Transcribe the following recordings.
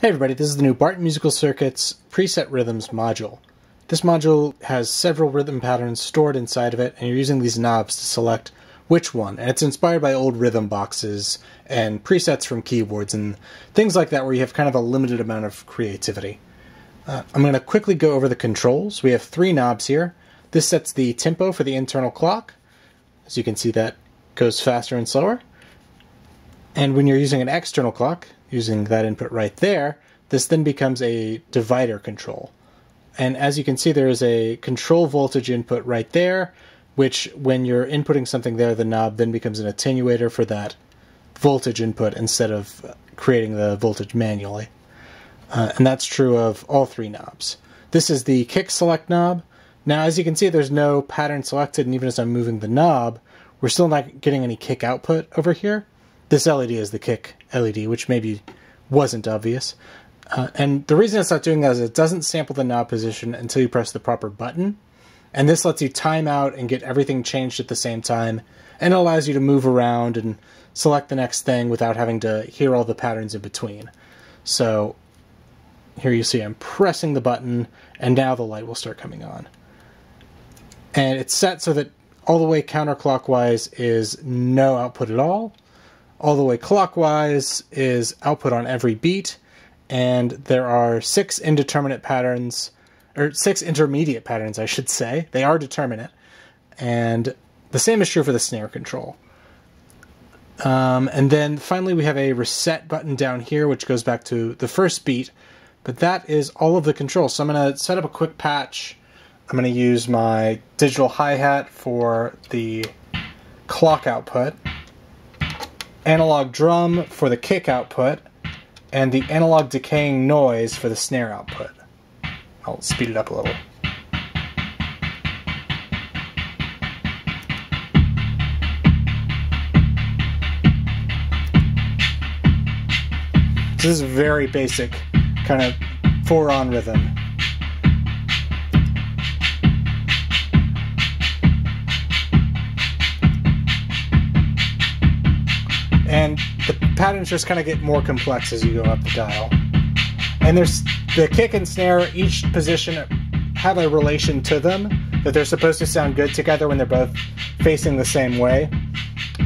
Hey everybody, this is the new Barton Musical Circuits Preset Rhythms module. This module has several rhythm patterns stored inside of it, and you're using these knobs to select which one. And it's inspired by old rhythm boxes and presets from keyboards and things like that where you have kind of a limited amount of creativity. Uh, I'm going to quickly go over the controls. We have three knobs here. This sets the tempo for the internal clock. As you can see that goes faster and slower. And when you're using an external clock, using that input right there, this then becomes a divider control. And as you can see, there is a control voltage input right there, which when you're inputting something there, the knob then becomes an attenuator for that voltage input instead of creating the voltage manually. Uh, and that's true of all three knobs. This is the kick select knob. Now, as you can see, there's no pattern selected, and even as I'm moving the knob, we're still not getting any kick output over here. This LED is the kick LED, which maybe wasn't obvious. Uh, and the reason it's not doing that is it doesn't sample the knob position until you press the proper button. And this lets you time out and get everything changed at the same time, and allows you to move around and select the next thing without having to hear all the patterns in between. So here you see I'm pressing the button, and now the light will start coming on. And it's set so that all the way counterclockwise is no output at all, all the way clockwise is output on every beat, and there are six indeterminate patterns, or six intermediate patterns, I should say. They are determinate, and the same is true for the snare control. Um, and then finally, we have a reset button down here, which goes back to the first beat, but that is all of the controls. So I'm going to set up a quick patch. I'm going to use my digital hi hat for the clock output analog drum for the kick output, and the analog decaying noise for the snare output. I'll speed it up a little. This is a very basic kind of four on rhythm. And the patterns just kind of get more complex as you go up the dial. And there's the kick and snare, each position have a relation to them that they're supposed to sound good together when they're both facing the same way.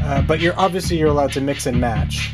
Uh, but you're obviously you're allowed to mix and match.